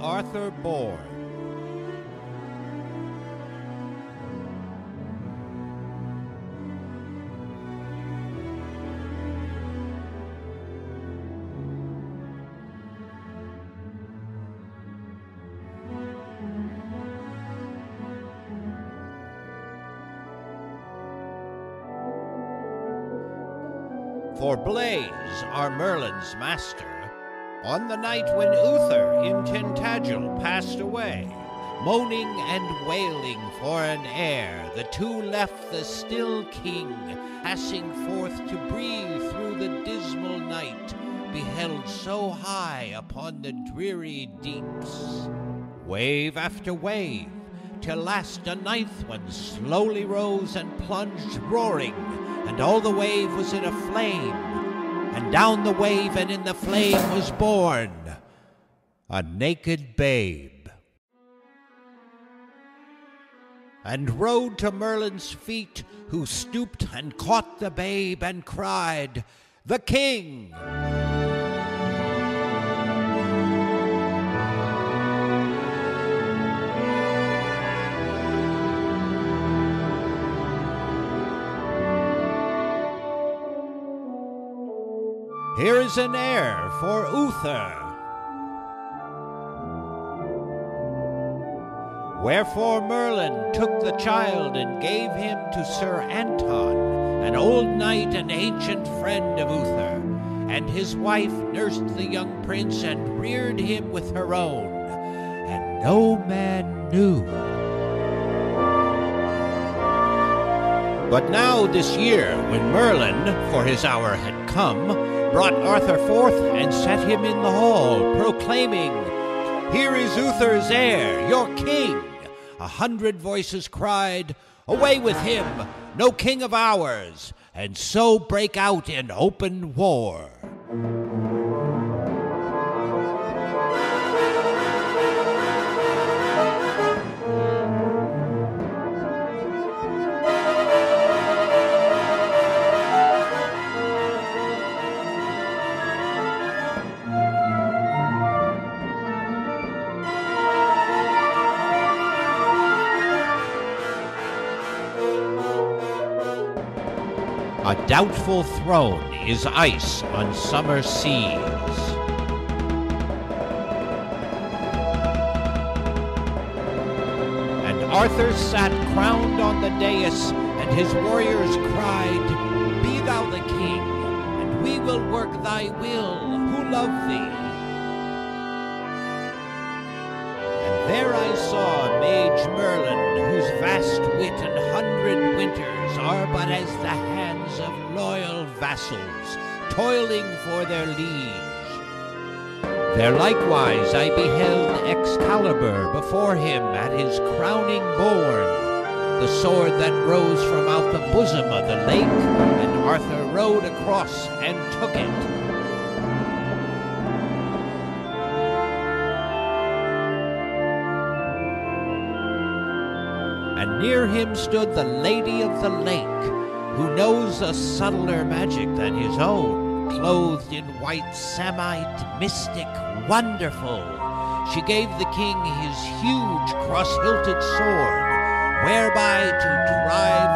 Arthur born. For Bleys, our Merlin's master, on the night when Uther in Tintagel passed away, moaning and wailing for an heir, the two left the still king, passing forth to breathe through the dismal night, beheld so high upon the dreary deeps, wave after wave, till last a ninth one slowly rose and plunged roaring and all the wave was in a flame, and down the wave and in the flame was born a naked babe. And rode to Merlin's feet, who stooped and caught the babe and cried, The king! Here is an heir for Uther. Wherefore Merlin took the child and gave him to Sir Anton, an old knight and ancient friend of Uther. And his wife nursed the young prince and reared him with her own, and no man knew. But now this year, when Merlin, for his hour had come, brought Arthur forth and set him in the hall, proclaiming, Here is Uther's heir, your king. A hundred voices cried, Away with him, no king of ours, and so break out in open war. A doubtful throne is ice on summer seas. And Arthur sat crowned on the dais, and his warriors cried, Be thou the king, and we will work thy will, who love thee. There I saw Mage Merlin, whose vast wit and hundred winters are but as the hands of loyal vassals, toiling for their liege. There likewise I beheld Excalibur before him at his crowning borne, the sword that rose from out the bosom of the lake, and Arthur rode across and took it. And near him stood the Lady of the Lake, who knows a subtler magic than his own, clothed in white samite, mystic, wonderful. She gave the king his huge cross hilted sword, whereby to drive